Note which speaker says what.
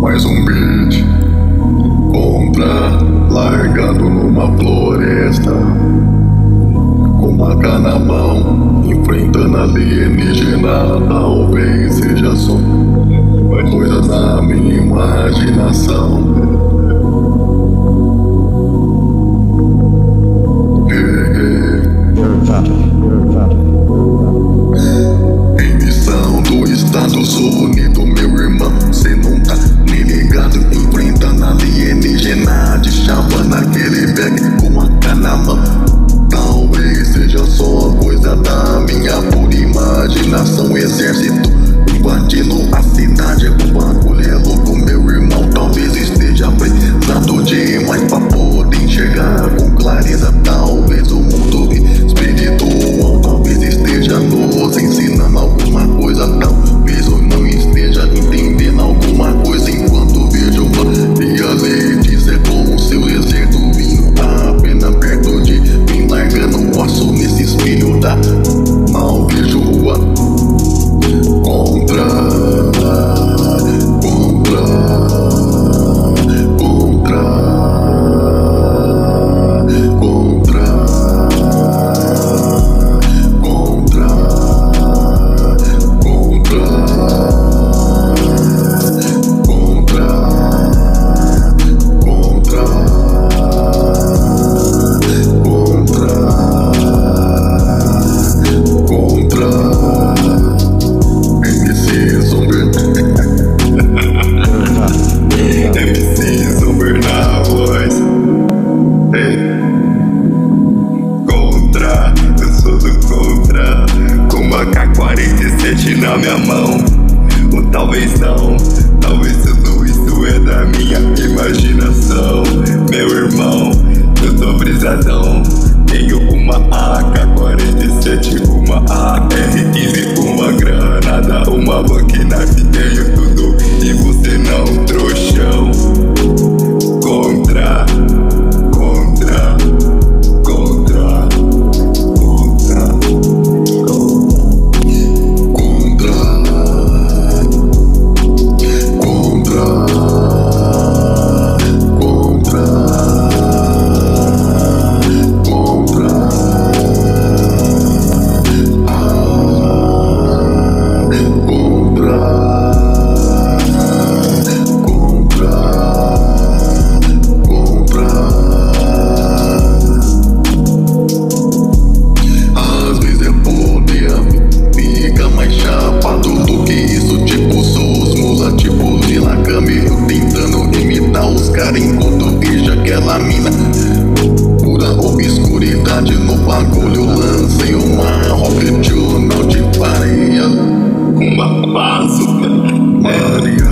Speaker 1: Mais um beat contra largado numa floresta. Com uma cana na mão enfrentando alienígena talvez seja só coisa da minha imaginação clareza talvez o mundo minha mão. Ou talvez não, talvez tudo isso é da minha imaginação. Meu irmão, eu tô brisadão. Tenho uma AK-47, no bagulho, lancei uma rocket, de pareia. Com a né? Maria.